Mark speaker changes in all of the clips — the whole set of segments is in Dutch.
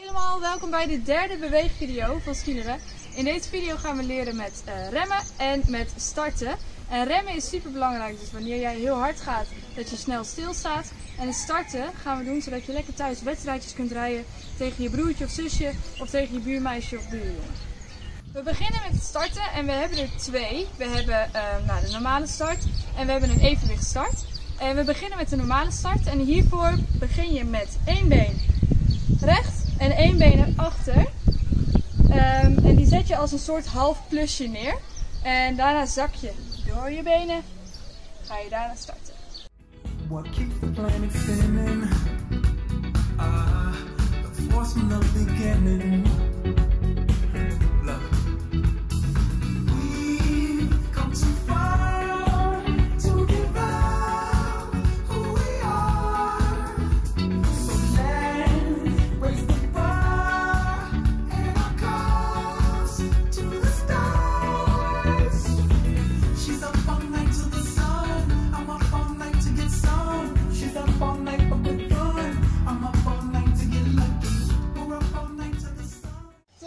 Speaker 1: Helemaal welkom bij de derde beweegvideo van skileren. In deze video gaan we leren met eh, remmen en met starten. En remmen is super belangrijk, dus wanneer jij heel hard gaat, dat je snel stilstaat. En starten gaan we doen zodat je lekker thuis wedstrijdjes kunt rijden tegen je broertje of zusje of tegen je buurmeisje of buurjongen. We beginnen met het starten en we hebben er twee. We hebben uh, nou, de normale start en we hebben een evenwicht start. En we beginnen met de normale start en hiervoor begin je met één been recht en één been erachter. Um, en die zet je als een soort half plusje neer. En daarna zak je door je benen. Ga je daarna starten.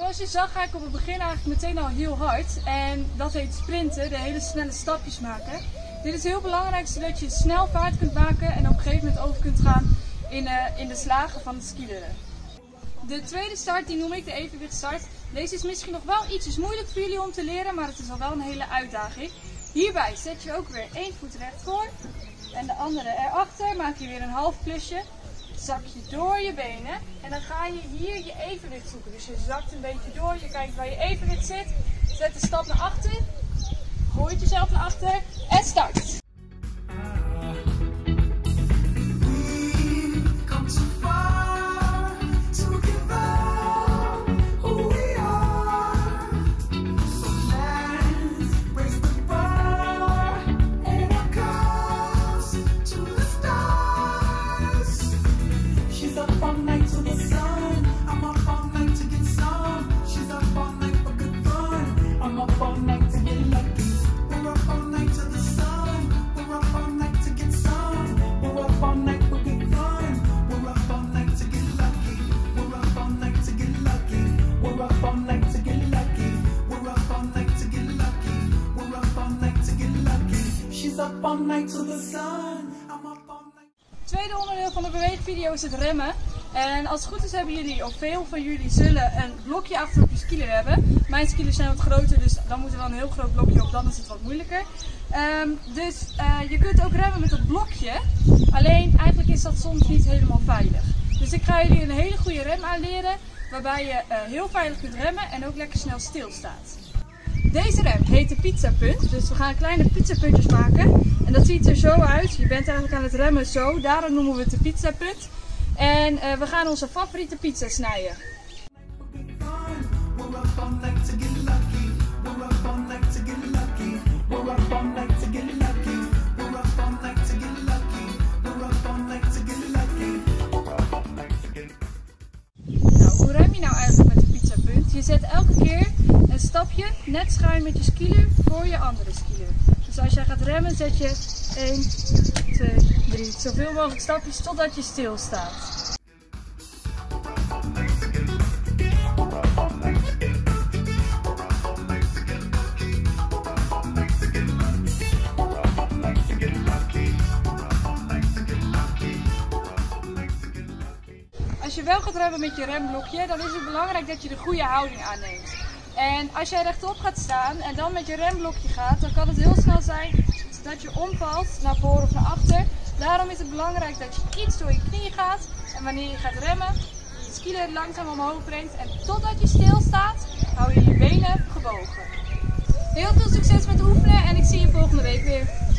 Speaker 1: Zoals je zag ga ik op het begin eigenlijk meteen al heel hard. En dat heet sprinten, de hele snelle stapjes maken. Dit is heel belangrijk zodat je snel vaart kunt maken en op een gegeven moment over kunt gaan in, uh, in de slagen van het skileren. De tweede start die noem ik de evenwichtstart. Deze is misschien nog wel ietsjes moeilijk voor jullie om te leren, maar het is al wel een hele uitdaging. Hierbij zet je ook weer één voet recht voor en de andere erachter. Maak je weer een half plusje zak je door je benen en dan ga je hier je evenwicht zoeken. Dus je zakt een beetje door, je kijkt waar je evenwicht zit, zet de stap naar achter, gooit jezelf naar achter en start. Tweede onderdeel van de beweegvideo is het remmen. En als het goed is hebben jullie, of veel van jullie zullen een blokje achter op je skieler hebben. Mijn skielers zijn wat groter, dus dan moet er wel een heel groot blokje op, dan is het wat moeilijker. Um, dus uh, je kunt ook remmen met dat blokje, alleen eigenlijk is dat soms niet helemaal veilig. Dus ik ga jullie een hele goede rem aanleren, waarbij je uh, heel veilig kunt remmen en ook lekker snel stilstaat. Deze rem heet de pizzapunt. Dus we gaan kleine pizzapuntjes maken. En dat ziet er zo uit. Je bent eigenlijk aan het remmen zo. Daarom noemen we het de pizzapunt. En uh, we gaan onze favoriete pizza snijden. Net schuin met je skieler voor je andere skieler. Dus als jij gaat remmen zet je 1, 2, 3, zoveel mogelijk stapjes totdat je stilstaat. Als je wel gaat remmen met je remblokje, dan is het belangrijk dat je de goede houding aanneemt. En als jij rechtop gaat staan en dan met je remblokje gaat, dan kan het heel snel zijn dat je omvalt naar voren of naar achter. Daarom is het belangrijk dat je iets door je knieën gaat. En wanneer je gaat remmen, je skieler langzaam omhoog brengt. En totdat je stilstaat, hou je je benen gebogen. Heel veel succes met oefenen en ik zie je volgende week weer.